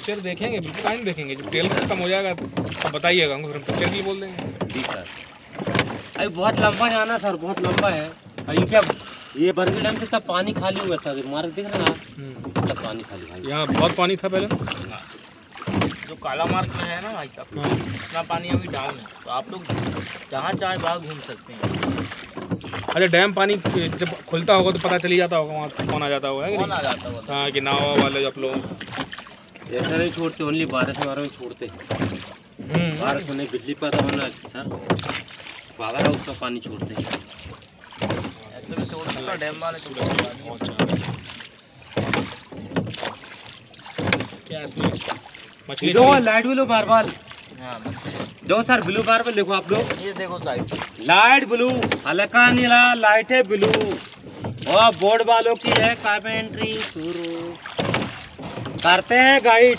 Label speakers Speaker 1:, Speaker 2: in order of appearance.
Speaker 1: Picture देखेंगे बिल्कुल नहीं देखेंगे। जब ट्रेलर खत्म हो जाएगा तो अब बताइएगा हमको फिर हम पिक्चर के लिए बोल देंगे।
Speaker 2: जी सर अरे बहुत लंबा जाना सर बहुत लंबा है। अरे क्या ये बरगी डैम से तब पानी खाली हुआ सर मार्ग दिख रहा है
Speaker 1: हम्म।
Speaker 2: तब पानी खाली
Speaker 1: यहाँ बहुत पानी था पहले।
Speaker 3: जो काला मार्ग में है ना भाई साहब
Speaker 1: हाँ।
Speaker 3: इतना पानी अभी डाउन है तो आप लोग जहाँ चाहे वहाँ घूम सकते हैं।
Speaker 1: अरे डैम पानी जब खुलता होगा तो पता चल ही जाता होगा वहाँ से कौन आ जाता होगा
Speaker 3: कौन आ जाता होगा?
Speaker 1: हाँ कि नाव वाले आप लोग
Speaker 2: ऐसा नहीं छोड़ते ओनली बारिश में छोड़ते हैं।
Speaker 1: हम्म।
Speaker 2: बारिश होने बिजली पैदा होना सर है उसका पानी छोड़ते हैं।
Speaker 3: ऐसे में छोड़ डैम वाले छोड़ सकता
Speaker 1: बहुत। क्या इसमें मछली
Speaker 2: दो लाइट ब्लू बारबाल
Speaker 3: हाँ
Speaker 2: दो सर ब्लू बारबाल देखो आप लोग।
Speaker 3: ये देखो साइड
Speaker 2: लाइट ब्लू हल्का नीला लाइट है ब्लू और बोर्ड वालों की है कार्पेंट्री शुरू करते हैं गाइड